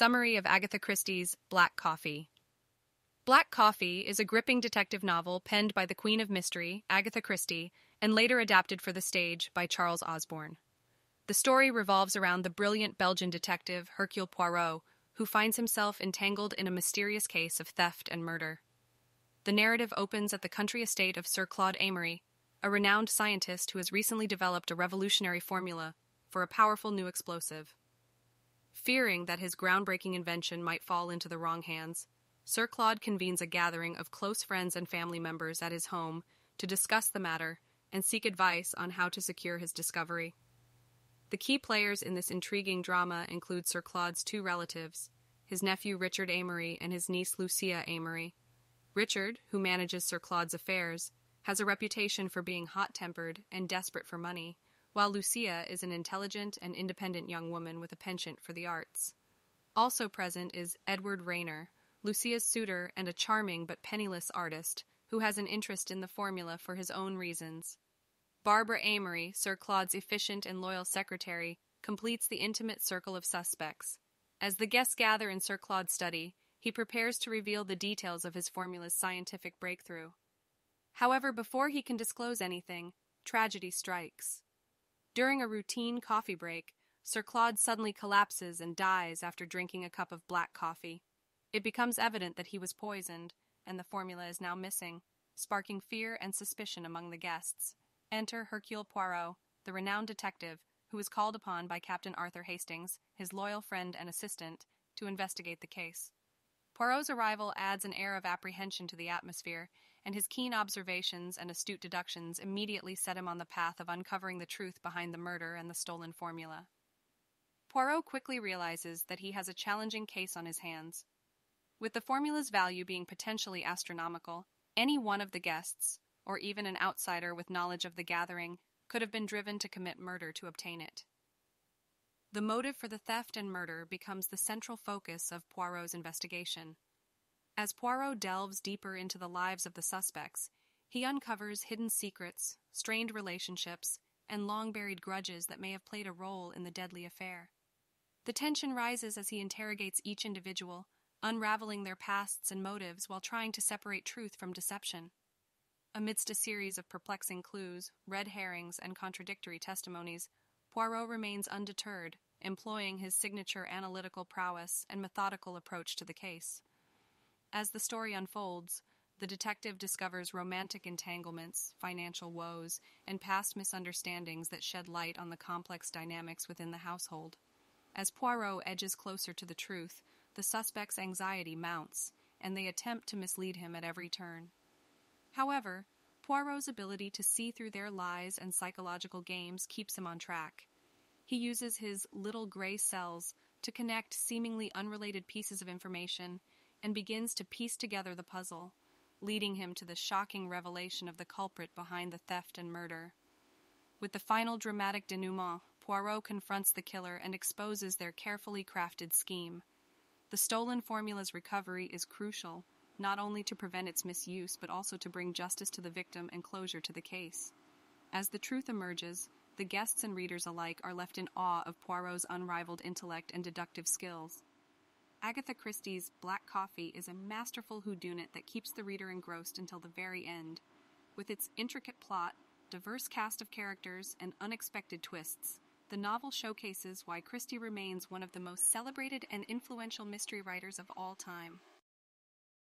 Summary of Agatha Christie's Black Coffee. Black Coffee is a gripping detective novel penned by the Queen of Mystery, Agatha Christie, and later adapted for the stage by Charles Osborne. The story revolves around the brilliant Belgian detective Hercule Poirot, who finds himself entangled in a mysterious case of theft and murder. The narrative opens at the country estate of Sir Claude Amory, a renowned scientist who has recently developed a revolutionary formula for a powerful new explosive. Fearing that his groundbreaking invention might fall into the wrong hands, Sir Claude convenes a gathering of close friends and family members at his home to discuss the matter and seek advice on how to secure his discovery. The key players in this intriguing drama include Sir Claude's two relatives, his nephew Richard Amory and his niece Lucia Amory. Richard, who manages Sir Claude's affairs, has a reputation for being hot tempered and desperate for money while Lucia is an intelligent and independent young woman with a penchant for the arts. Also present is Edward Rayner, Lucia's suitor and a charming but penniless artist who has an interest in the formula for his own reasons. Barbara Amory, Sir Claude's efficient and loyal secretary, completes the intimate circle of suspects. As the guests gather in Sir Claude's study, he prepares to reveal the details of his formula's scientific breakthrough. However, before he can disclose anything, tragedy strikes. During a routine coffee break, Sir Claude suddenly collapses and dies after drinking a cup of black coffee. It becomes evident that he was poisoned, and the formula is now missing, sparking fear and suspicion among the guests. Enter Hercule Poirot, the renowned detective, who is called upon by Captain Arthur Hastings, his loyal friend and assistant, to investigate the case. Poirot's arrival adds an air of apprehension to the atmosphere, and his keen observations and astute deductions immediately set him on the path of uncovering the truth behind the murder and the stolen formula. Poirot quickly realizes that he has a challenging case on his hands. With the formula's value being potentially astronomical, any one of the guests, or even an outsider with knowledge of the gathering, could have been driven to commit murder to obtain it. The motive for the theft and murder becomes the central focus of Poirot's investigation. As Poirot delves deeper into the lives of the suspects, he uncovers hidden secrets, strained relationships, and long buried grudges that may have played a role in the deadly affair. The tension rises as he interrogates each individual, unraveling their pasts and motives while trying to separate truth from deception. Amidst a series of perplexing clues, red herrings, and contradictory testimonies, Poirot remains undeterred, employing his signature analytical prowess and methodical approach to the case. As the story unfolds, the detective discovers romantic entanglements, financial woes, and past misunderstandings that shed light on the complex dynamics within the household. As Poirot edges closer to the truth, the suspect's anxiety mounts, and they attempt to mislead him at every turn. However, Poirot's ability to see through their lies and psychological games keeps him on track. He uses his little gray cells to connect seemingly unrelated pieces of information and begins to piece together the puzzle, leading him to the shocking revelation of the culprit behind the theft and murder. With the final dramatic denouement, Poirot confronts the killer and exposes their carefully crafted scheme. The stolen formula's recovery is crucial, not only to prevent its misuse, but also to bring justice to the victim and closure to the case. As the truth emerges, the guests and readers alike are left in awe of Poirot's unrivaled intellect and deductive skills. Agatha Christie's Black Coffee is a masterful whodunit that keeps the reader engrossed until the very end. With its intricate plot, diverse cast of characters, and unexpected twists, the novel showcases why Christie remains one of the most celebrated and influential mystery writers of all time.